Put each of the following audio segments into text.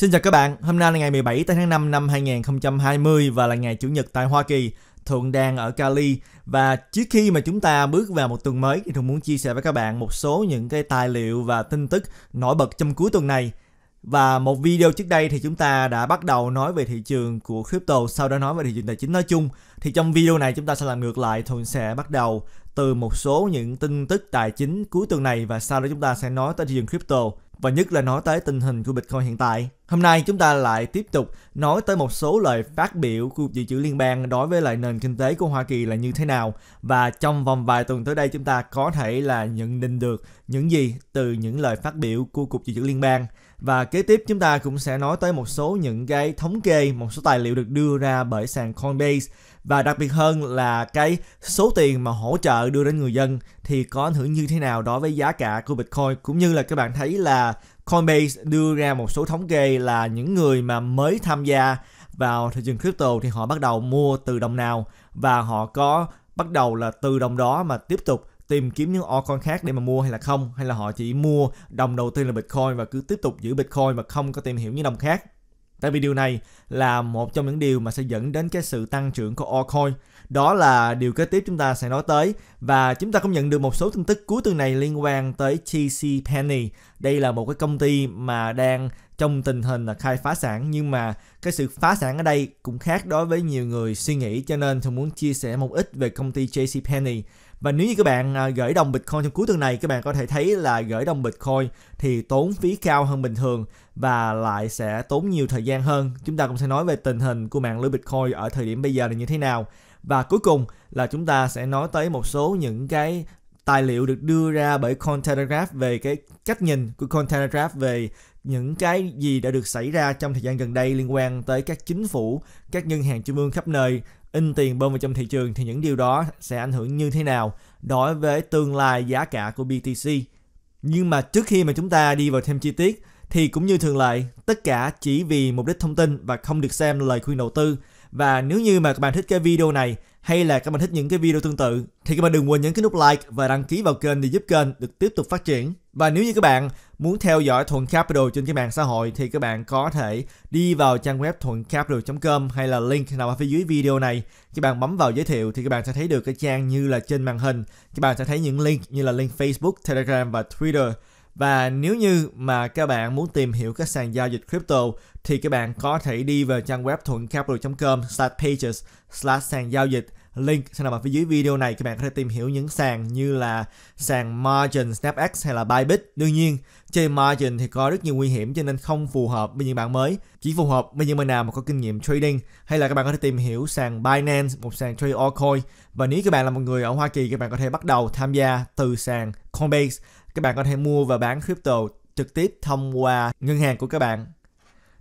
Xin chào các bạn, hôm nay là ngày 17 tháng 5 năm 2020 và là ngày Chủ nhật tại Hoa Kỳ. Thuận đang ở Cali và trước khi mà chúng ta bước vào một tuần mới thì Thuận muốn chia sẻ với các bạn một số những cái tài liệu và tin tức nổi bật trong cuối tuần này. Và một video trước đây thì chúng ta đã bắt đầu nói về thị trường của crypto, sau đó nói về thị trường tài chính nói chung. Thì trong video này chúng ta sẽ làm ngược lại, Thuận sẽ bắt đầu từ một số những tin tức tài chính cuối tuần này và sau đó chúng ta sẽ nói tới thị trường crypto và nhất là nói tới tình hình của Bitcoin hiện tại. Hôm nay chúng ta lại tiếp tục nói tới một số lời phát biểu của Cục Dự trữ Liên bang đối với lại nền kinh tế của Hoa Kỳ là như thế nào và trong vòng vài tuần tới đây chúng ta có thể là nhận định được những gì từ những lời phát biểu của Cục Dự trữ Liên bang. Và kế tiếp chúng ta cũng sẽ nói tới một số những cái thống kê, một số tài liệu được đưa ra bởi sàn Coinbase. Và đặc biệt hơn là cái số tiền mà hỗ trợ đưa đến người dân thì có ảnh hưởng như thế nào đối với giá cả của Bitcoin. Cũng như là các bạn thấy là Coinbase đưa ra một số thống kê là những người mà mới tham gia vào thị trường crypto thì họ bắt đầu mua từ đồng nào. Và họ có bắt đầu là từ đồng đó mà tiếp tục tìm kiếm những altcoin khác để mà mua hay là không? Hay là họ chỉ mua đồng đầu tiên là Bitcoin và cứ tiếp tục giữ Bitcoin mà không có tìm hiểu những đồng khác? Tại vì điều này là một trong những điều mà sẽ dẫn đến cái sự tăng trưởng của altcoin. Đó là điều kế tiếp chúng ta sẽ nói tới. Và chúng ta cũng nhận được một số tin tức cuối tuần này liên quan tới TC Penny. Đây là một cái công ty mà đang trong tình hình là khai phá sản. Nhưng mà cái sự phá sản ở đây cũng khác đối với nhiều người suy nghĩ. Cho nên tôi muốn chia sẻ một ít về công ty JC Penny và nếu như các bạn à, gửi đồng Bitcoin trong cuối tuần này các bạn có thể thấy là gửi đồng Bitcoin thì tốn phí cao hơn bình thường và lại sẽ tốn nhiều thời gian hơn. Chúng ta cũng sẽ nói về tình hình của mạng lưới Bitcoin ở thời điểm bây giờ là như thế nào. Và cuối cùng là chúng ta sẽ nói tới một số những cái tài liệu được đưa ra bởi Cointelegraph về cái cách nhìn của Cointelegraph về những cái gì đã được xảy ra trong thời gian gần đây liên quan tới các chính phủ, các ngân hàng trung ương khắp nơi in tiền bơm vào trong thị trường thì những điều đó sẽ ảnh hưởng như thế nào đối với tương lai giá cả của BTC. Nhưng mà trước khi mà chúng ta đi vào thêm chi tiết thì cũng như thường lệ, tất cả chỉ vì mục đích thông tin và không được xem lời khuyên đầu tư. Và nếu như mà các bạn thích cái video này hay là các bạn thích những cái video tương tự thì các bạn đừng quên nhấn cái nút like và đăng ký vào kênh để giúp kênh được tiếp tục phát triển. Và nếu như các bạn muốn theo dõi Thuận Capital trên cái mạng xã hội thì các bạn có thể đi vào trang web thuận-capital.com hay là link nào ở phía dưới video này. Các bạn bấm vào giới thiệu thì các bạn sẽ thấy được cái trang như là trên màn hình. Các bạn sẽ thấy những link như là link Facebook, Telegram và Twitter. Và nếu như mà các bạn muốn tìm hiểu các sàn giao dịch crypto thì các bạn có thể đi về trang web thuận-capital.com slash pages slash sàn giao dịch link sẽ nằm ở phía dưới video này các bạn có thể tìm hiểu những sàn như là sàn Margin, SnapX hay là Bybit. Đương nhiên, chơi Margin thì có rất nhiều nguy hiểm cho nên không phù hợp với những bạn mới. Chỉ phù hợp với những bạn nào mà có kinh nghiệm trading hay là các bạn có thể tìm hiểu sàn Binance, một sàn trade altcoin. Và nếu các bạn là một người ở Hoa Kỳ các bạn có thể bắt đầu tham gia từ sàn Coinbase. Các bạn có thể mua và bán crypto trực tiếp thông qua ngân hàng của các bạn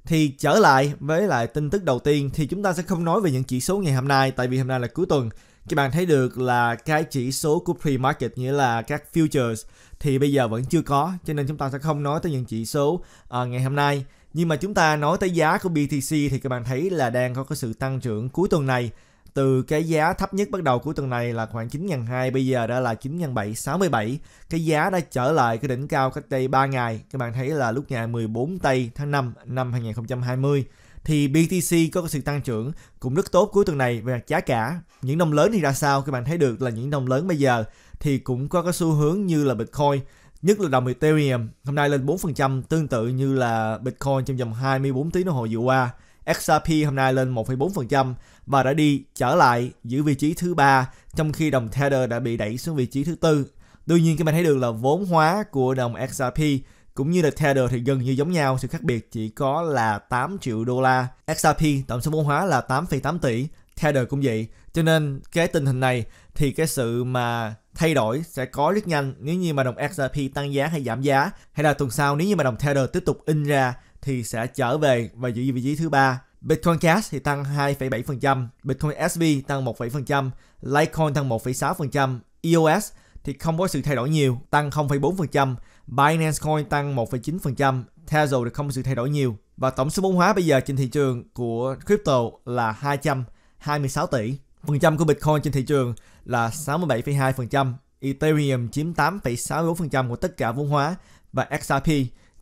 thì trở lại với lại tin tức đầu tiên thì chúng ta sẽ không nói về những chỉ số ngày hôm nay tại vì hôm nay là cuối tuần. Các bạn thấy được là cái chỉ số của pre-market nghĩa là các futures thì bây giờ vẫn chưa có cho nên chúng ta sẽ không nói tới những chỉ số uh, ngày hôm nay. Nhưng mà chúng ta nói tới giá của BTC thì các bạn thấy là đang có cái sự tăng trưởng cuối tuần này từ cái giá thấp nhất bắt đầu của tuần này là khoảng 9.200 bây giờ đã là 9.767 cái giá đã trở lại cái đỉnh cao cách đây 3 ngày. Các bạn thấy là lúc ngày 14 tây tháng 5 năm 2020 thì BTC có sự tăng trưởng cũng rất tốt cuối tuần này về giá cả. Những đồng lớn thì ra sao? Các bạn thấy được là những đồng lớn bây giờ thì cũng có cái xu hướng như là Bitcoin, nhất là đồng Ethereum. Hôm nay lên 4% tương tự như là Bitcoin trong vòng 24 tiếng đồng hồ vừa qua. XRP hôm nay lên 1,4% và đã đi trở lại giữ vị trí thứ ba trong khi đồng Tether đã bị đẩy xuống vị trí thứ tư. Tuy nhiên các bạn thấy được là vốn hóa của đồng XRP cũng như là Tether thì gần như giống nhau, sự khác biệt chỉ có là 8 triệu đô la. XRP tổng số vốn hóa là 8,8 tỷ, Tether cũng vậy. Cho nên cái tình hình này thì cái sự mà thay đổi sẽ có rất nhanh nếu như mà đồng XRP tăng giá hay giảm giá hay là tuần sau nếu như mà đồng Tether tiếp tục in ra thì sẽ trở về và giữ vị trí thứ ba. Bitcoin Cash thì tăng 2,7%, Bitcoin SV tăng 1,7%, Litecoin tăng 1,6%, EOS thì không có sự thay đổi nhiều, tăng 0,4%, Binance Coin tăng 1,9%, Tezos thì không có sự thay đổi nhiều. Và tổng số vốn hóa bây giờ trên thị trường của crypto là 226 tỷ. Phần trăm của Bitcoin trên thị trường là 67,2%, Ethereum chiếm 8,64% của tất cả vốn hóa và XRP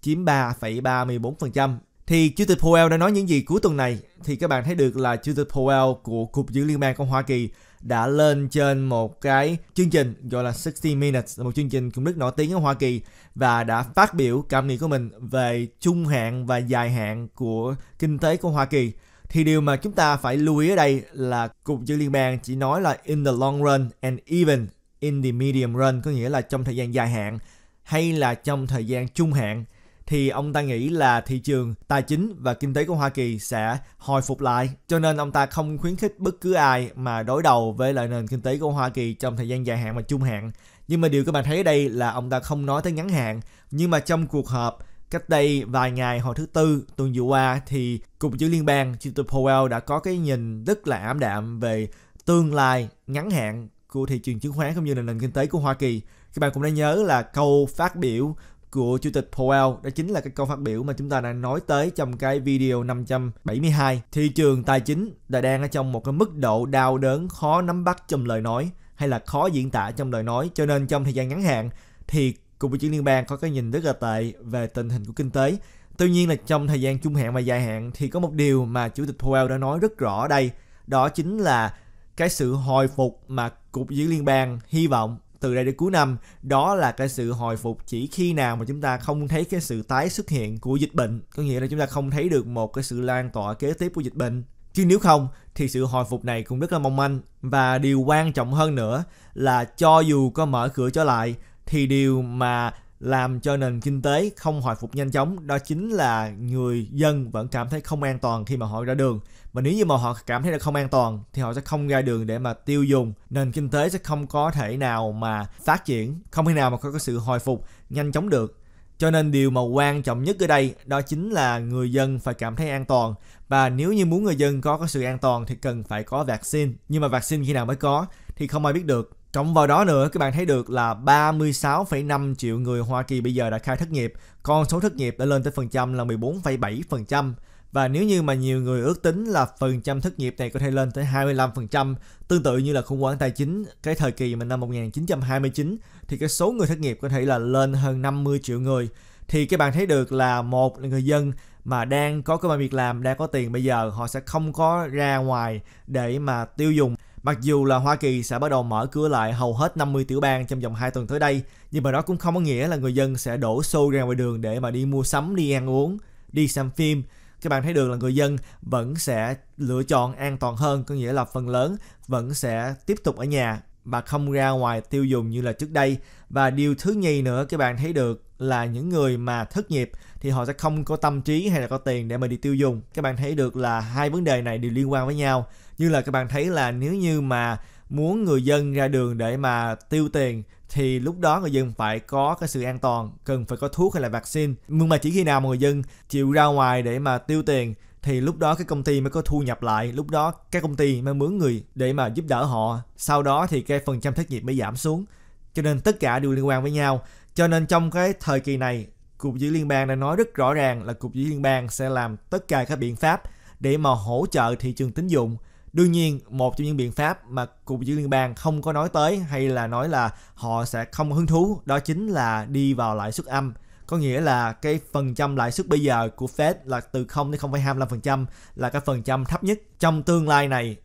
chiếm 3,34%. Thì Chủ tịch Powell đã nói những gì cuối tuần này thì các bạn thấy được là Chủ tịch Powell của Cục Dự Liên bang của Hoa Kỳ đã lên trên một cái chương trình gọi là 60 Minutes, một chương trình cũng rất nổi tiếng ở Hoa Kỳ và đã phát biểu cảm nghĩ của mình về trung hạn và dài hạn của kinh tế của Hoa Kỳ. Thì điều mà chúng ta phải lưu ý ở đây là Cục Dự Liên bang chỉ nói là in the long run and even in the medium run, có nghĩa là trong thời gian dài hạn hay là trong thời gian trung hạn thì ông ta nghĩ là thị trường tài chính và kinh tế của Hoa Kỳ sẽ hồi phục lại. Cho nên ông ta không khuyến khích bất cứ ai mà đối đầu với lại nền kinh tế của Hoa Kỳ trong thời gian dài hạn và trung hạn. Nhưng mà điều các bạn thấy ở đây là ông ta không nói tới ngắn hạn. Nhưng mà trong cuộc họp cách đây vài ngày hồi thứ tư tuần vừa qua thì cục dự liên bang Jim Powell đã có cái nhìn rất là ảm đạm về tương lai ngắn hạn của thị trường chứng khoán cũng như là nền kinh tế của Hoa Kỳ. Các bạn cũng đã nhớ là câu phát biểu của Chủ tịch Powell đó chính là cái câu phát biểu mà chúng ta đang nói tới trong cái video 572. Thị trường tài chính đã đang ở trong một cái mức độ đau đớn khó nắm bắt trong lời nói hay là khó diễn tả trong lời nói cho nên trong thời gian ngắn hạn thì Cục Dự trữ Liên bang có cái nhìn rất là tệ về tình hình của kinh tế. Tuy nhiên là trong thời gian trung hạn và dài hạn thì có một điều mà Chủ tịch Powell đã nói rất rõ ở đây, đó chính là cái sự hồi phục mà Cục Dự Liên bang hy vọng từ đây đến cuối năm, đó là cái sự hồi phục chỉ khi nào mà chúng ta không thấy cái sự tái xuất hiện của dịch bệnh. Có nghĩa là chúng ta không thấy được một cái sự lan tỏa kế tiếp của dịch bệnh. Chứ nếu không, thì sự hồi phục này cũng rất là mong manh. Và điều quan trọng hơn nữa là cho dù có mở cửa trở lại, thì điều mà làm cho nền kinh tế không hồi phục nhanh chóng. Đó chính là người dân vẫn cảm thấy không an toàn khi mà họ ra đường. Và nếu như mà họ cảm thấy là không an toàn, thì họ sẽ không ra đường để mà tiêu dùng. Nền kinh tế sẽ không có thể nào mà phát triển, không thể nào mà có cái sự hồi phục nhanh chóng được. Cho nên điều mà quan trọng nhất ở đây, đó chính là người dân phải cảm thấy an toàn. Và nếu như muốn người dân có cái sự an toàn thì cần phải có vaccine. Nhưng mà vaccine khi nào mới có thì không ai biết được. Cộng vào đó nữa, các bạn thấy được là 36,5 triệu người Hoa Kỳ bây giờ đã khai thất nghiệp, con số thất nghiệp đã lên tới phần trăm là 14,7%. Và nếu như mà nhiều người ước tính là phần trăm thất nghiệp này có thể lên tới 25%, tương tự như là khủng hoảng tài chính cái thời kỳ mà năm 1929 thì cái số người thất nghiệp có thể là lên hơn 50 triệu người. Thì các bạn thấy được là một là người dân mà đang có công an việc làm, đang có tiền bây giờ họ sẽ không có ra ngoài để mà tiêu dùng Mặc dù là Hoa Kỳ sẽ bắt đầu mở cửa lại hầu hết 50 tiểu bang trong vòng 2 tuần tới đây, nhưng mà đó cũng không có nghĩa là người dân sẽ đổ xô ra ngoài đường để mà đi mua sắm, đi ăn uống, đi xem phim. Các bạn thấy được là người dân vẫn sẽ lựa chọn an toàn hơn, có nghĩa là phần lớn vẫn sẽ tiếp tục ở nhà và không ra ngoài tiêu dùng như là trước đây. Và điều thứ nhì nữa các bạn thấy được là những người mà thất nghiệp thì họ sẽ không có tâm trí hay là có tiền để mà đi tiêu dùng. Các bạn thấy được là hai vấn đề này đều liên quan với nhau như là các bạn thấy là nếu như mà muốn người dân ra đường để mà tiêu tiền, thì lúc đó người dân phải có cái sự an toàn, cần phải có thuốc hay là vaccine. Nhưng mà chỉ khi nào mà người dân chịu ra ngoài để mà tiêu tiền, thì lúc đó cái công ty mới có thu nhập lại, lúc đó các công ty mới mướn người để mà giúp đỡ họ. Sau đó thì cái phần trăm thất nghiệp mới giảm xuống. Cho nên tất cả đều liên quan với nhau. Cho nên trong cái thời kỳ này, cục dữ liên bang đã nói rất rõ ràng là cục dữ liên bang sẽ làm tất cả các biện pháp để mà hỗ trợ thị trường tín dụng. Đương nhiên, một trong những biện pháp mà Cục Dự Liên bang không có nói tới hay là nói là họ sẽ không hứng thú đó chính là đi vào lãi suất âm. Có nghĩa là cái phần trăm lãi suất bây giờ của Fed là từ 0 đến 0,25% là cái phần trăm thấp nhất. Trong tương lai này,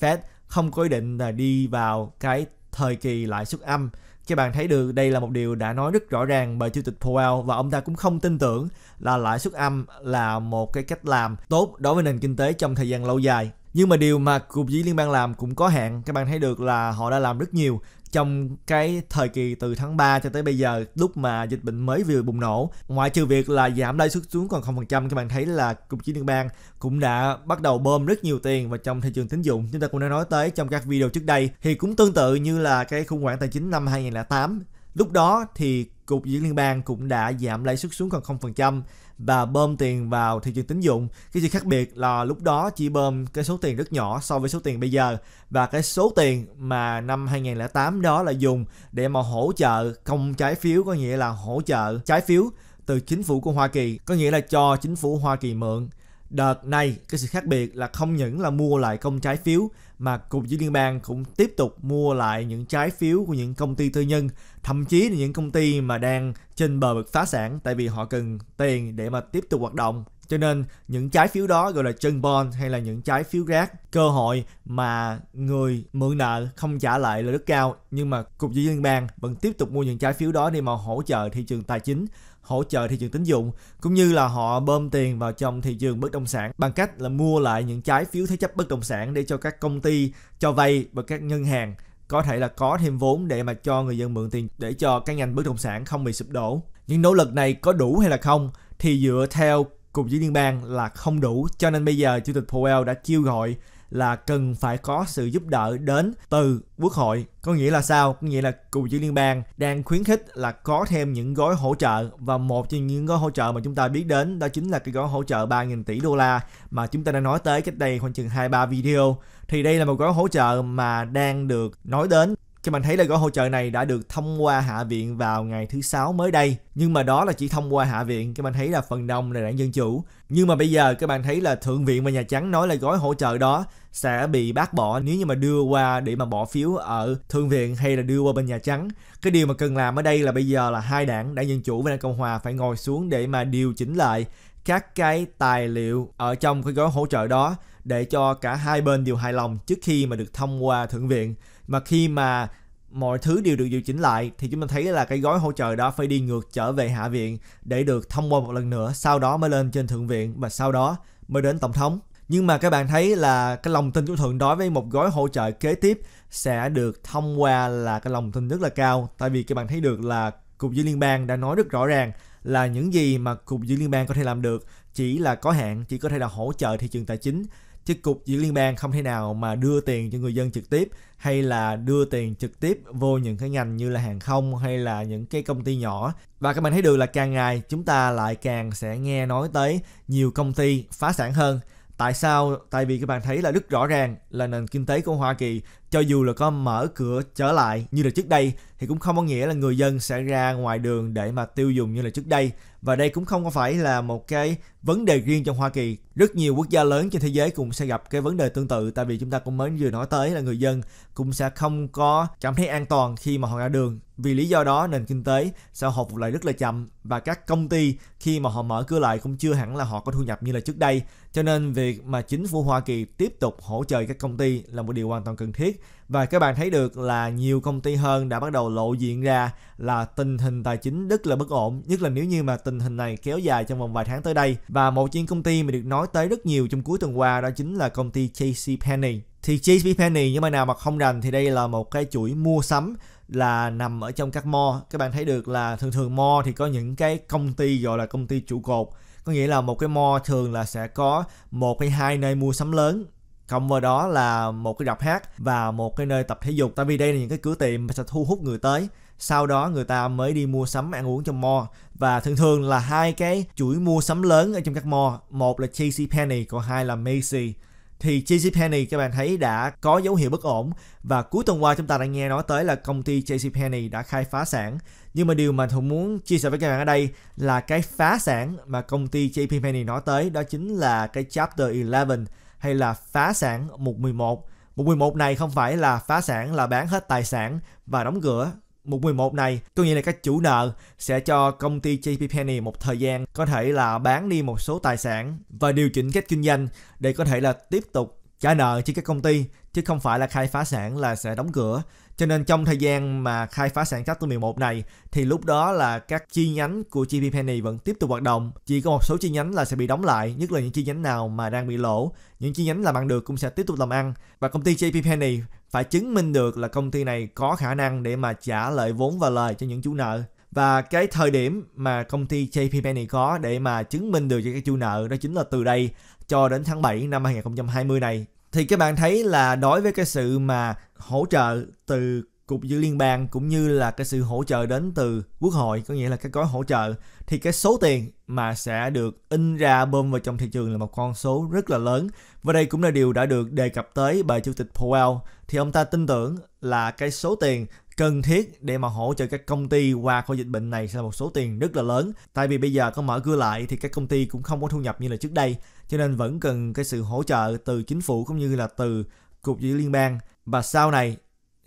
Fed không có ý định là đi vào cái thời kỳ lãi suất âm. Các bạn thấy được đây là một điều đã nói rất rõ ràng bởi Chủ tịch Powell và ông ta cũng không tin tưởng là lãi suất âm là một cái cách làm tốt đối với nền kinh tế trong thời gian lâu dài nhưng mà điều mà cục dĩ liên bang làm cũng có hạn, các bạn thấy được là họ đã làm rất nhiều. Trong cái thời kỳ từ tháng 3 cho tới bây giờ, lúc mà dịch bệnh mới vừa bùng nổ, ngoại trừ việc là giảm lãi suất xuống còn 0% các bạn thấy là cục chi liên bang cũng đã bắt đầu bơm rất nhiều tiền vào trong thị trường tín dụng. Chúng ta cũng đã nói tới trong các video trước đây, thì cũng tương tự như là cái khủng hoảng tài chính năm 2008 lúc đó thì cục Dự liên bang cũng đã giảm lãi suất xuống còn 0% và bơm tiền vào thị trường tín dụng. Cái sự khác biệt là lúc đó chỉ bơm cái số tiền rất nhỏ so với số tiền bây giờ và cái số tiền mà năm 2008 đó là dùng để mà hỗ trợ công trái phiếu có nghĩa là hỗ trợ trái phiếu từ chính phủ của Hoa Kỳ, có nghĩa là cho chính phủ Hoa Kỳ mượn Đợt này, cái sự khác biệt là không những là mua lại công trái phiếu mà Cục Dự Liên bang cũng tiếp tục mua lại những trái phiếu của những công ty tư nhân, thậm chí là những công ty mà đang trên bờ vực phá sản tại vì họ cần tiền để mà tiếp tục hoạt động. cho nên những trái phiếu đó gọi là chân bond hay là những trái phiếu rác, cơ hội mà người mượn nợ không trả lại là rất cao nhưng mà cục dự liên bang vẫn tiếp tục mua những trái phiếu đó để mà hỗ trợ thị trường tài chính, hỗ trợ thị trường tín dụng, cũng như là họ bơm tiền vào trong thị trường bất động sản bằng cách là mua lại những trái phiếu thế chấp bất động sản để cho các công ty cho vay và các ngân hàng có thể là có thêm vốn để mà cho người dân mượn tiền để cho các ngành bất động sản không bị sụp đổ. Những nỗ lực này có đủ hay là không thì dựa theo Cục dưới liên bang là không đủ. Cho nên bây giờ Chủ tịch Powell đã kêu gọi là cần phải có sự giúp đỡ đến từ quốc hội. Có nghĩa là sao? Có nghĩa là cục dự liên bang đang khuyến khích là có thêm những gói hỗ trợ và một trong những gói hỗ trợ mà chúng ta biết đến đó chính là cái gói hỗ trợ 3.000 tỷ đô la mà chúng ta đã nói tới cách đây khoảng chừng hai ba video thì đây là một gói hỗ trợ mà đang được nói đến cho mình thấy là gói hỗ trợ này đã được thông qua Hạ viện vào ngày thứ sáu mới đây. Nhưng mà đó là chỉ thông qua Hạ viện, các bạn thấy là phần đông là đảng Dân Chủ. Nhưng mà bây giờ các bạn thấy là Thượng viện và Nhà Trắng nói là gói hỗ trợ đó sẽ bị bác bỏ nếu như mà đưa qua để mà bỏ phiếu ở Thượng viện hay là đưa qua bên Nhà Trắng. Cái điều mà cần làm ở đây là bây giờ là hai đảng, đảng Dân Chủ và đảng Cộng Hòa phải ngồi xuống để mà điều chỉnh lại các cái tài liệu ở trong cái gói hỗ trợ đó để cho cả hai bên đều hài lòng trước khi mà được thông qua thượng viện. Mà khi mà mọi thứ đều được điều chỉnh lại, thì chúng ta thấy là cái gói hỗ trợ đó phải đi ngược trở về hạ viện để được thông qua một lần nữa, sau đó mới lên trên thượng viện và sau đó mới đến tổng thống. Nhưng mà các bạn thấy là cái lòng tin của thượng đối với một gói hỗ trợ kế tiếp sẽ được thông qua là cái lòng tin rất là cao. Tại vì các bạn thấy được là cục dự liên bang đã nói rất rõ ràng là những gì mà cục dự liên bang có thể làm được chỉ là có hạn, chỉ có thể là hỗ trợ thị trường tài chính chứ cục dự liên bang không thể nào mà đưa tiền cho người dân trực tiếp, hay là đưa tiền trực tiếp vô những cái ngành như là hàng không hay là những cái công ty nhỏ. Và các bạn thấy được là càng ngày chúng ta lại càng sẽ nghe nói tới nhiều công ty phá sản hơn. Tại sao? Tại vì các bạn thấy là rất rõ ràng là nền kinh tế của hoa kỳ, cho dù là có mở cửa trở lại như là trước đây, thì cũng không có nghĩa là người dân sẽ ra ngoài đường để mà tiêu dùng như là trước đây. Và đây cũng không có phải là một cái vấn đề riêng trong Hoa Kỳ. Rất nhiều quốc gia lớn trên thế giới cũng sẽ gặp cái vấn đề tương tự tại vì chúng ta cũng mới vừa nói tới là người dân cũng sẽ không có cảm thấy an toàn khi mà họ ra đường. Vì lý do đó nền kinh tế sẽ hồi phục lại rất là chậm và các công ty khi mà họ mở cửa lại cũng chưa hẳn là họ có thu nhập như là trước đây. Cho nên việc mà chính phủ Hoa Kỳ tiếp tục hỗ trợ các công ty là một điều hoàn toàn cần thiết và các bạn thấy được là nhiều công ty hơn đã bắt đầu lộ diện ra là tình hình tài chính rất là bất ổn, nhất là nếu như mà tình hình này kéo dài trong vòng vài tháng tới đây. Và một trên công ty mà được nói tới rất nhiều trong cuối tuần qua đó chính là công ty JC Penney. Thì JC Penney, nhưng mà nào mà không rành thì đây là một cái chuỗi mua sắm là nằm ở trong các mall. Các bạn thấy được là thường thường mall thì có những cái công ty gọi là công ty trụ cột có nghĩa là một cái mall thường là sẽ có một hay hai nơi mua sắm lớn, cộng vào đó là một cái rạp hát và một cái nơi tập thể dục tại vì đây là những cái cửa tiệm sẽ thu hút người tới sau đó người ta mới đi mua sắm ăn uống trong mall và thường thường là hai cái chuỗi mua sắm lớn ở trong các mall một là JC Penney, còn hai là Macy thì JC Penney, các bạn thấy đã có dấu hiệu bất ổn. Và cuối tuần qua chúng ta đã nghe nói tới là công ty JC Penney đã khai phá sản. Nhưng mà điều mà Thuận muốn chia sẻ với các bạn ở đây là cái phá sản mà công ty JP Penney nói tới đó chính là cái Chapter 11 hay là phá sản 111. 111 này không phải là phá sản là bán hết tài sản và đóng cửa. 111 này có nghĩa là các chủ nợ sẽ cho công ty JP Penney một thời gian có thể là bán đi một số tài sản và điều chỉnh cách kinh doanh để có thể là tiếp tục trả nợ cho các công ty chứ không phải là khai phá sản là sẽ đóng cửa cho nên trong thời gian mà khai phá sản Chapter 11 này thì lúc đó là các chi nhánh của JP Penney vẫn tiếp tục hoạt động. Chỉ có một số chi nhánh là sẽ bị đóng lại, nhất là những chi nhánh nào mà đang bị lỗ. Những chi nhánh làm ăn được cũng sẽ tiếp tục làm ăn. Và công ty JP Penney phải chứng minh được là công ty này có khả năng để mà trả lợi vốn và lời cho những chủ nợ. Và cái thời điểm mà công ty JP Penney có để mà chứng minh được cho các chủ nợ đó chính là từ đây cho đến tháng 7 năm 2020 này thì các bạn thấy là đối với cái sự mà hỗ trợ từ cục dự liên bang cũng như là cái sự hỗ trợ đến từ quốc hội, có nghĩa là cái gói hỗ trợ, thì cái số tiền mà sẽ được in ra bơm vào trong thị trường là một con số rất là lớn. Và đây cũng là điều đã được đề cập tới bởi chủ tịch Powell. Thì ông ta tin tưởng là cái số tiền cần thiết để mà hỗ trợ các công ty qua khỏi dịch bệnh này sẽ là một số tiền rất là lớn. Tại vì bây giờ có mở cửa lại thì các công ty cũng không có thu nhập như là trước đây, cho nên vẫn cần cái sự hỗ trợ từ chính phủ cũng như là từ cục dự liên bang. Và sau này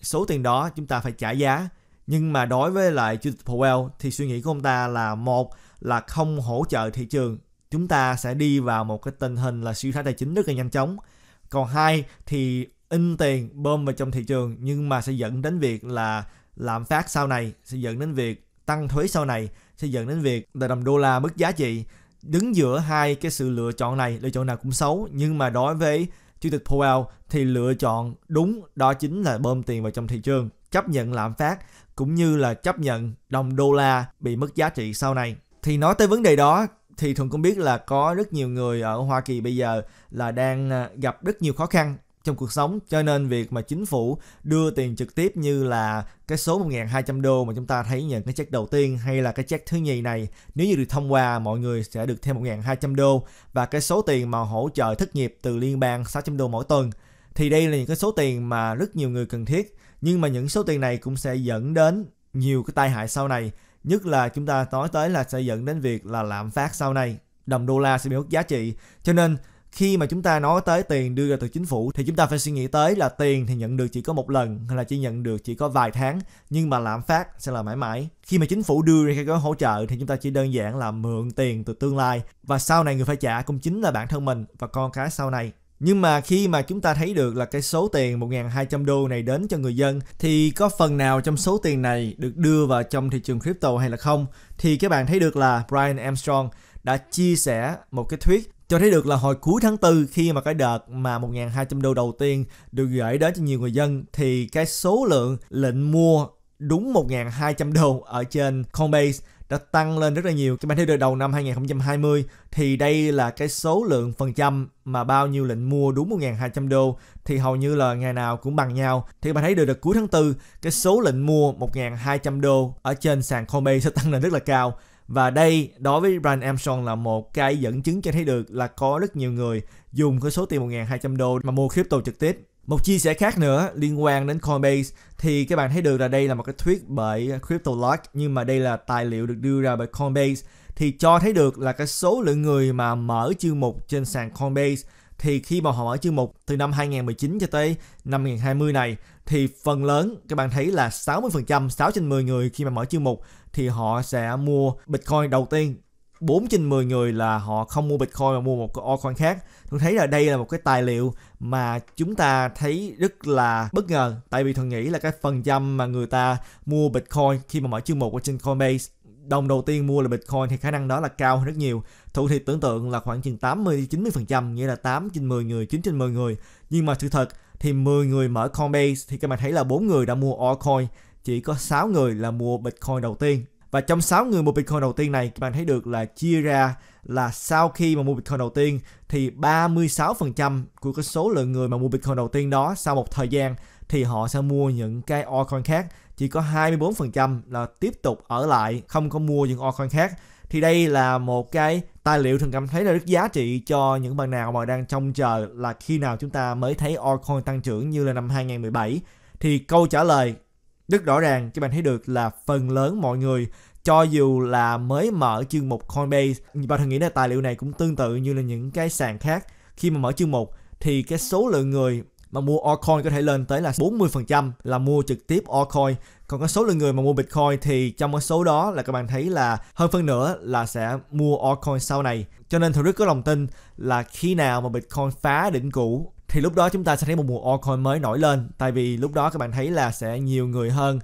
số tiền đó chúng ta phải trả giá. Nhưng mà đối với lại chủ tịch Powell thì suy nghĩ của ông ta là, một là không hỗ trợ thị trường. Chúng ta sẽ đi vào một cái tình hình là suy thoái tài chính rất là nhanh chóng. Còn hai thì in tiền bơm vào trong thị trường, nhưng mà sẽ dẫn đến việc là lạm phát sau này, sẽ dẫn đến việc tăng thuế sau này, sẽ dẫn đến việc là đồng đô la mất giá trị. Đứng giữa hai cái sự lựa chọn này, lựa chọn nào cũng xấu, nhưng mà đối với chủ tịch Powell thì lựa chọn đúng, đó chính là bơm tiền vào trong thị trường, chấp nhận lạm phát cũng như là chấp nhận đồng đô la bị mất giá trị sau này. Thì nói tới vấn đề đó, thì thường cũng biết là có rất nhiều người ở Hoa Kỳ bây giờ là đang à, gặp rất nhiều khó khăn trong cuộc sống. Cho nên việc mà chính phủ đưa tiền trực tiếp như là cái số 1.200 đô mà chúng ta thấy nhận cái check đầu tiên hay là cái check thứ nhì này, nếu như được thông qua, mọi người sẽ được thêm 1.200 đô và cái số tiền mà hỗ trợ thất nghiệp từ liên bang 600 đô mỗi tuần. Thì đây là những cái số tiền mà rất nhiều người cần thiết, nhưng mà những số tiền này cũng sẽ dẫn đến nhiều cái tai hại sau này. Nhất là chúng ta nói tới là sẽ dẫn đến việc là lạm phát sau này. Đồng đô la sẽ bị mất giá trị. Cho nên khi mà chúng ta nói tới tiền đưa ra từ chính phủ, thì chúng ta phải suy nghĩ tới là tiền thì nhận được chỉ có một lần, hay là chỉ nhận được chỉ có vài tháng, nhưng mà lạm phát sẽ là mãi mãi khi mà chính phủ đưa ra cái gói hỗ trợ, thì chúng ta chỉ đơn giản là mượn tiền từ tương lai, và sau này người phải trả cũng chính là bản thân mình và con cái sau này nhưng mà khi mà chúng ta thấy được là cái số tiền 1.200 đô này đến cho người dân, thì có phần nào trong số tiền này được đưa vào trong thị trường crypto hay là không? Thì các bạn thấy được là Brian Armstrong đã chia sẻ một cái thuyết cho thấy được là hồi cuối tháng 4 khi mà cái đợt mà 1.200 đô đầu tiên được gửi đến cho nhiều người dân, thì cái số lượng lệnh mua đúng 1.200 đô ở trên Coinbase đã tăng lên rất là nhiều. Các bạn thấy được đầu năm 2020 thì đây là cái số lượng phần trăm mà bao nhiêu lệnh mua đúng 1.200 đô, thì hầu như là ngày nào cũng bằng nhau. Thì các bạn thấy được được cuối tháng 4 cái số lệnh mua 1.200 đô ở trên sàn Coinbase sẽ tăng lên rất là cao. Và đây, đối với Brian Armstrong là một cái dẫn chứng cho thấy được là có rất nhiều người dùng cái số tiền 1.200 đô mà mua crypto trực tiếp. Một chia sẻ khác nữa liên quan đến Coinbase, thì các bạn thấy được là đây là một cái thuyết bởi CryptoLock nhưng mà đây là tài liệu được đưa ra bởi Coinbase, thì cho thấy được là cái số lượng người mà mở chương mục trên sàn Coinbase, thì khi mà họ mở chương mục từ năm 2019 cho tới năm 2020 này, thì phần lớn các bạn thấy là 60% 6 trên 10 người khi mà mở chương mục thì họ sẽ mua Bitcoin đầu tiên 4 trên 10 người là họ không mua Bitcoin mà mua một cái altcoin khác. Tôi thấy là đây là một cái tài liệu mà chúng ta thấy rất là bất ngờ tại vì thường nghĩ là cái phần trăm mà người ta mua Bitcoin khi mà mở chương mục ở trên Coinbase đồng đầu tiên mua là Bitcoin thì khả năng đó là cao hơn rất nhiều. Thủ thì tưởng tượng là khoảng chừng 80 90%, nghĩa là 8 trên 10 người, 9 trên 10 người. Nhưng mà sự thật thì 10 người mở Coinbase thì các bạn thấy là 4 người đã mua altcoin, chỉ có 6 người là mua Bitcoin đầu tiên. Và trong 6 người mua Bitcoin đầu tiên này các bạn thấy được là chia ra là sau khi mà mua Bitcoin đầu tiên, thì 36% của cái số lượng người mà mua Bitcoin đầu tiên đó sau một thời gian, thì họ sẽ mua những cái altcoin khác. Chỉ có 24% là tiếp tục ở lại, không có mua những altcoin khác. Thì đây là một cái tài liệu thường cảm thấy là rất giá trị cho những bạn nào mà đang trông chờ là khi nào chúng ta mới thấy altcoin tăng trưởng như là năm 2017 thì câu trả lời rất rõ ràng các bạn thấy được là phần lớn mọi người, cho dù là mới mở chương mục Coinbase và thường nghĩ là tài liệu này cũng tương tự như là những cái sàn khác. Khi mà mở chương mục thì cái số lượng người mà mua altcoin có thể lên tới là 40% là mua trực tiếp altcoin còn có số lượng người mà mua bitcoin thì trong cái số đó là các bạn thấy là hơn phân nửa là sẽ mua altcoin sau này. Cho nên tôi rất có lòng tin là khi nào mà bitcoin phá đỉnh cũ thì lúc đó chúng ta sẽ thấy một mùa altcoin mới nổi lên. Tại vì lúc đó các bạn thấy là sẽ nhiều người hơn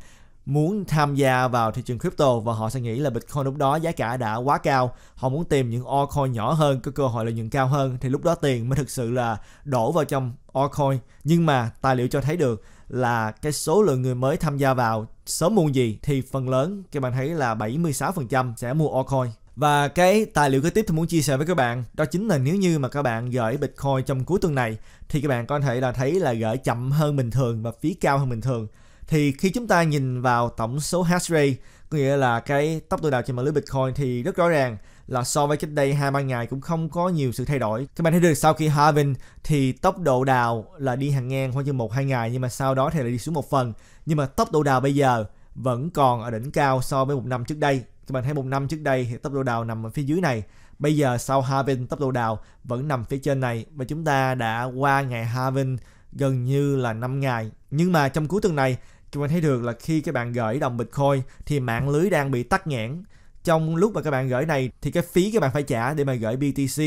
muốn tham gia vào thị trường crypto và họ sẽ nghĩ là Bitcoin lúc đó giá cả đã quá cao. Họ muốn tìm những altcoin nhỏ hơn, có cơ hội lợi nhuận cao hơn. Thì lúc đó tiền mới thực sự là đổ vào trong altcoin nhưng mà tài liệu cho thấy được là cái số lượng người mới tham gia vào sớm muộn gì thì phần lớn, các bạn thấy là 76% sẽ mua altcoin và cái tài liệu kế tiếp tôi muốn chia sẻ với các bạn, đó chính là nếu như mà các bạn gửi Bitcoin trong cuối tuần này, thì các bạn có thể là thấy là gửi chậm hơn bình thường và phí cao hơn bình thường thì khi chúng ta nhìn vào tổng số hash rate, có nghĩa là cái tốc độ đào trên mạng lưới Bitcoin thì rất rõ ràng là so với cách đây hai ba ngày cũng không có nhiều sự thay đổi. Các bạn thấy được sau khi halving thì tốc độ đào là đi hàng ngang khoảng chừng một, hai ngày, nhưng mà sau đó thì lại đi xuống một phần. Nhưng mà tốc độ đào bây giờ vẫn còn ở đỉnh cao so với một năm trước đây. Các bạn thấy một năm trước đây thì tốc độ đào nằm ở phía dưới này. Bây giờ sau halving tốc độ đào vẫn nằm phía trên này và chúng ta đã qua ngày halving gần như là 5 ngày. Nhưng mà trong cuối tuần này, chúng ta thấy được là khi các bạn gửi đồng Bitcoin thì mạng lưới đang bị tắc nghẽn trong lúc mà các bạn gửi này thì cái phí các bạn phải trả để mà gửi BTC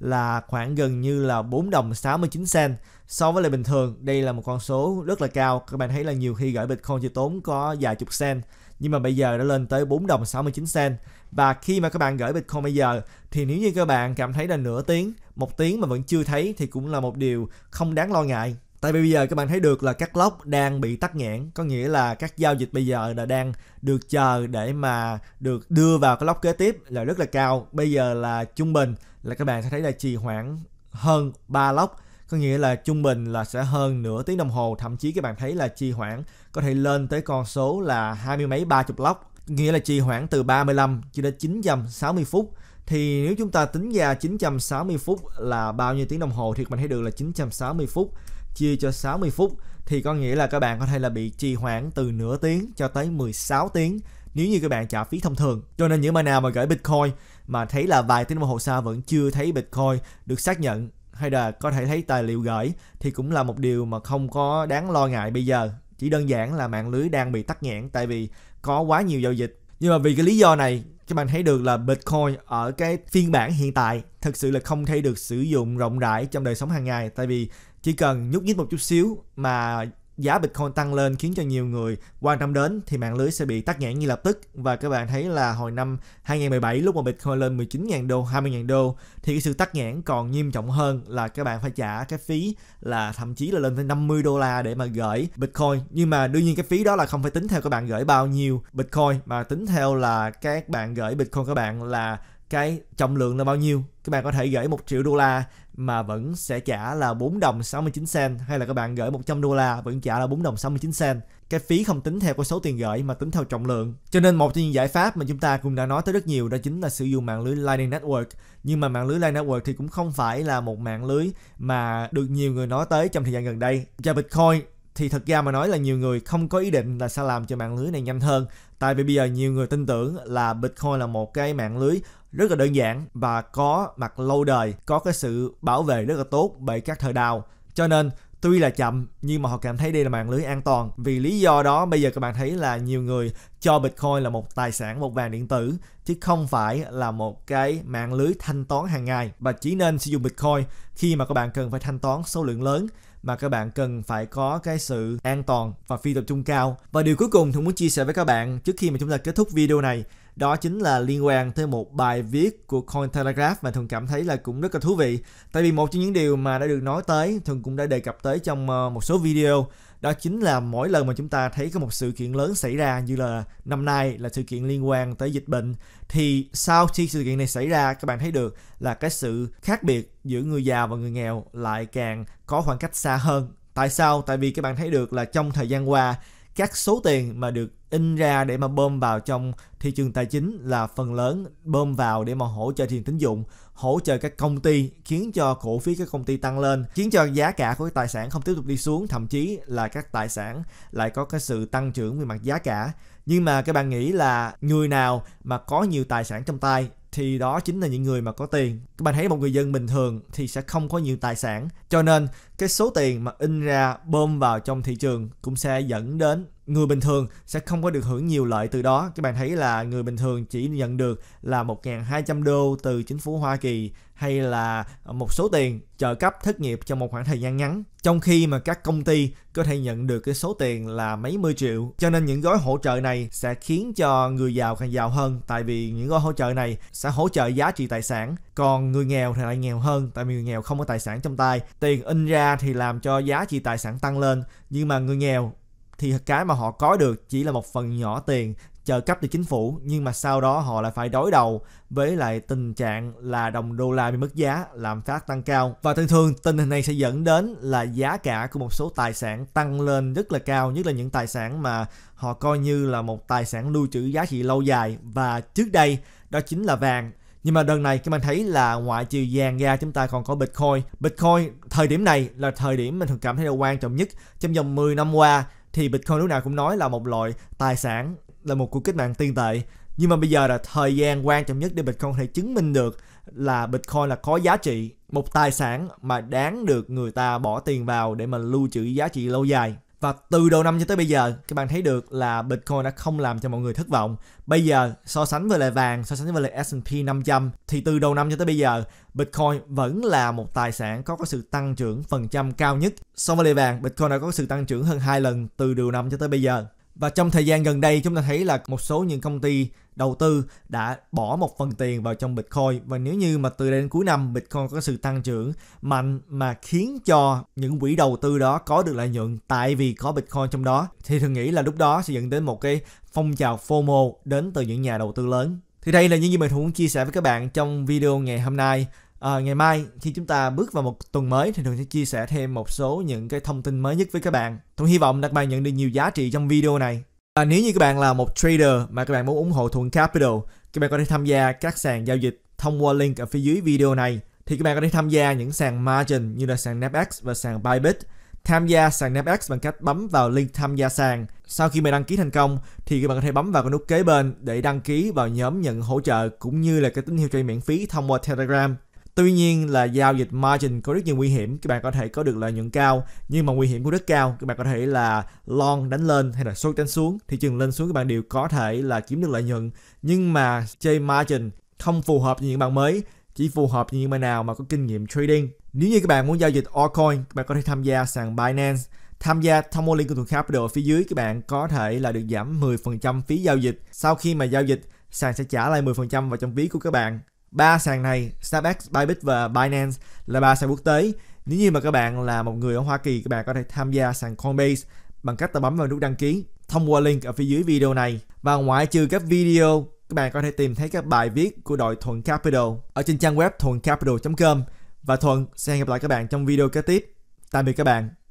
là khoảng gần như là 4 đồng 69 cent. So với lại bình thường đây là một con số rất là cao. Các bạn thấy là nhiều khi gửi Bitcoin chỉ tốn có vài chục cent. Nhưng mà bây giờ đã lên tới 4 đồng 69 cent. Và khi mà các bạn gửi Bitcoin bây giờ thì nếu như các bạn cảm thấy là nửa tiếng một tiếng mà vẫn chưa thấy thì cũng là một điều không đáng lo ngại. Tại vì bây giờ các bạn thấy được là các lốc đang bị tắc nghẽn, có nghĩa là các giao dịch bây giờ là đang được chờ để mà được đưa vào cái lốc kế tiếp là rất là cao. Bây giờ là trung bình là các bạn sẽ thấy là trì hoãn hơn 3 lốc. Có nghĩa là trung bình là sẽ hơn nửa tiếng đồng hồ. Thậm chí các bạn thấy là trì hoãn có thể lên tới con số là hai mươi mấy, ba chục lốc. Nghĩa là trì hoãn từ 35 cho đến 960 phút. Thì nếu chúng ta tính ra 960 phút là bao nhiêu tiếng đồng hồ thì các bạn thấy được là 960 phút chia cho 60 phút. Thì có nghĩa là các bạn có thể là bị trì hoãn từ nửa tiếng cho tới 16 tiếng nếu như các bạn trả phí thông thường. Cho nên những bạn nào mà gửi Bitcoin mà thấy là vài tiếng đồng hồ sau vẫn chưa thấy Bitcoin được xác nhận hay là có thể thấy tài liệu gửi thì cũng là một điều mà không có đáng lo ngại bây giờ. Chỉ đơn giản là mạng lưới đang bị tắc nghẽn tại vì có quá nhiều giao dịch. Nhưng mà vì cái lý do này, các bạn thấy được là Bitcoin ở cái phiên bản hiện tại thực sự là không thể được sử dụng rộng rãi trong đời sống hàng ngày tại vì chỉ cần nhúc nhích một chút xíu mà giá Bitcoin tăng lên khiến cho nhiều người quan tâm đến thì mạng lưới sẽ bị tắc nghẽn ngay lập tức. Và các bạn thấy là hồi năm 2017 lúc mà Bitcoin lên 19.000 đô, 20.000 đô thì cái sự tắc nghẽn còn nghiêm trọng hơn là các bạn phải trả cái phí là thậm chí là lên tới 50 đô la để mà gửi Bitcoin. Nhưng mà đương nhiên cái phí đó là không phải tính theo các bạn gửi bao nhiêu Bitcoin mà tính theo là các bạn gửi Bitcoin các bạn là cái trọng lượng là bao nhiêu. Các bạn có thể gửi 1 triệu đô la mà vẫn sẽ trả là 4 đồng 69 cent, hay là các bạn gửi 100 đô la vẫn trả là 4 đồng 69 cent. Cái phí không tính theo con số tiền gửi mà tính theo trọng lượng. Cho nên một trong những giải pháp mà chúng ta cũng đã nói tới rất nhiều đó chính là sử dụng mạng lưới Lightning Network. Nhưng mà mạng lưới Lightning Network thì cũng không phải là một mạng lưới mà được nhiều người nói tới trong thời gian gần đây. Và Bitcoin thì thật ra mà nói là nhiều người không có ý định là sẽ làm cho mạng lưới này nhanh hơn tại vì bây giờ nhiều người tin tưởng là Bitcoin là một cái mạng lưới rất là đơn giản và có mặt lâu đời, có cái sự bảo vệ rất là tốt bởi các thời đào. Cho nên tuy là chậm nhưng mà họ cảm thấy đây là mạng lưới an toàn. Vì lý do đó bây giờ các bạn thấy là nhiều người cho Bitcoin là một tài sản, một vàng điện tử chứ không phải là một cái mạng lưới thanh toán hàng ngày và chỉ nên sử dụng Bitcoin khi mà các bạn cần phải thanh toán số lượng lớn mà các bạn cần phải có cái sự an toàn và phi tập trung cao. Và điều cuối cùng tôi muốn chia sẻ với các bạn trước khi mà chúng ta kết thúc video này đó chính là liên quan tới một bài viết của Cointelegraph mà thường cảm thấy là cũng rất là thú vị. Tại vì một trong những điều mà đã được nói tới, thường cũng đã đề cập tới trong ờ, một số video, đó chính là mỗi lần mà chúng ta thấy có một sự kiện lớn xảy ra, như là năm nay là sự kiện liên quan tới dịch bệnh, thì sau khi sự kiện này xảy ra, các bạn thấy được là cái sự khác biệt giữa người già và người nghèo lại càng có khoảng cách xa hơn. Tại sao? Tại vì các bạn thấy được là trong thời gian qua các số tiền mà được in ra để mà bơm vào trong thị trường tài chính là phần lớn bơm vào để mà hỗ trợ tiền tín dụng, hỗ trợ các công ty, khiến cho cổ phiếu các công ty tăng lên, khiến cho giá cả của các tài sản không tiếp tục đi xuống, thậm chí là các tài sản lại có cái sự tăng trưởng về mặt giá cả. Nhưng mà các bạn nghĩ là người nào mà có nhiều tài sản trong tay thì đó chính là những người mà có tiền. Các bạn thấy một người dân bình thường thì sẽ không có nhiều tài sản. Cho nên cái số tiền mà in ra bơm vào trong thị trường cũng sẽ dẫn đến người bình thường sẽ không có được hưởng nhiều lợi từ đó. Các bạn thấy là người bình thường chỉ nhận được là 1.200 đô từ chính phủ Hoa Kỳ hay là một số tiền trợ cấp thất nghiệp trong một khoảng thời gian ngắn. Trong khi mà các công ty có thể nhận được cái số tiền là mấy mươi triệu. Cho nên những gói hỗ trợ này sẽ khiến cho người giàu càng giàu hơn tại vì những gói hỗ trợ này sẽ hỗ trợ giá trị tài sản. Còn người nghèo thì lại nghèo hơn, tại vì người nghèo không có tài sản trong tay. Tiền in ra thì làm cho giá trị tài sản tăng lên nhưng mà người nghèo thì cái mà họ có được chỉ là một phần nhỏ tiền trợ cấp từ chính phủ, nhưng mà sau đó họ lại phải đối đầu với lại tình trạng là đồng đô la bị mất giá làm phát tăng cao. Và thường thường tình hình này sẽ dẫn đến là giá cả của một số tài sản tăng lên rất là cao, nhất là những tài sản mà họ coi như là một tài sản lưu trữ giá trị lâu dài. Và trước đây, đó chính là vàng. Nhưng mà đợt này, các bạn thấy là ngoại trừ vàng ra chúng ta còn có Bitcoin. Bitcoin thời điểm này là thời điểm mình thường cảm thấy là quan trọng nhất. Trong vòng 10 năm qua thì Bitcoin lúc nào cũng nói là một loại tài sản, là một cuộc cách mạng tiền tệ. Nhưng mà bây giờ là thời gian quan trọng nhất để Bitcoin có thể chứng minh được là Bitcoin là có giá trị, một tài sản mà đáng được người ta bỏ tiền vào để mà lưu trữ giá trị lâu dài. Và từ đầu năm cho tới bây giờ, các bạn thấy được là Bitcoin đã không làm cho mọi người thất vọng. Bây giờ so sánh với lại vàng, so sánh với lại S&P 500 thì từ đầu năm cho tới bây giờ, Bitcoin vẫn là một tài sản có có sự tăng trưởng phần trăm cao nhất. So với lại vàng, Bitcoin đã có sự tăng trưởng hơn hai lần từ đầu năm cho tới bây giờ. Và trong thời gian gần đây, chúng ta thấy là một số những công ty đầu tư đã bỏ một phần tiền vào trong Bitcoin và nếu như mà từ đây đến cuối năm, Bitcoin có sự tăng trưởng mạnh mà khiến cho những quỹ đầu tư đó có được lợi nhuận tại vì có Bitcoin trong đó, thì thường nghĩ là lúc đó sẽ dẫn đến một cái phong trào FOMO đến từ những nhà đầu tư lớn. Thì đây là những gì mình muốn chia sẻ với các bạn trong video ngày hôm nay. À, ngày mai khi chúng ta bước vào một tuần mới thì Thường sẽ chia sẻ thêm một số những cái thông tin mới nhất với các bạn. Thuận hy vọng các bạn nhận được nhiều giá trị trong video này. À, nếu như các bạn là một trader mà các bạn muốn ủng hộ Thuận Capital, các bạn có thể tham gia các sàn giao dịch thông qua link ở phía dưới video này. Thì các bạn có thể tham gia những sàn margin như là sàn NAPX và sàn Bybit. Tham gia sàn NAPX bằng cách bấm vào link tham gia sàn. Sau khi mà đăng ký thành công thì các bạn có thể bấm vào cái nút kế bên để đăng ký vào nhóm nhận hỗ trợ cũng như là cái tín hiệu chơi miễn phí thông qua Telegram. Tuy nhiên là giao dịch margin có rất nhiều nguy hiểm, các bạn có thể có được lợi nhuận cao nhưng mà nguy hiểm cũng rất cao. Các bạn có thể là long đánh lên hay là short đánh xuống, thị trường lên xuống các bạn đều có thể là kiếm được lợi nhuận. Nhưng mà chơi margin không phù hợp với những bạn mới, chỉ phù hợp với những bạn nào mà có kinh nghiệm trading. Nếu như các bạn muốn giao dịch altcoin, các bạn có thể tham gia sàn Binance. Tham gia thông qua link của Thuận Capital ở phía dưới các bạn có thể là được giảm 10% phí giao dịch. Sau khi mà giao dịch, sàn sẽ trả lại 10% vào trong ví của các bạn ba sàn này Starbucks, Bybit và Binance là ba sàn quốc tế nếu như mà các bạn là một người ở Hoa Kỳ các bạn có thể tham gia sàn Coinbase bằng cách ta bấm vào nút đăng ký thông qua link ở phía dưới video này và ngoại trừ các video các bạn có thể tìm thấy các bài viết của đội Thuận Capital ở trên trang web thuậncapital.com và Thuận sẽ hẹn gặp lại các bạn trong video kế tiếp. Tạm biệt các bạn.